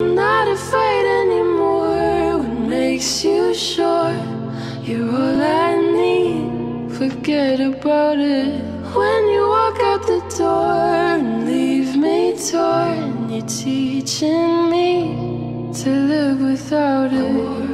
I'm not afraid anymore. What makes you sure you're all I need? Forget about it. When you walk out the door and leave me torn, you're teaching me to live without it.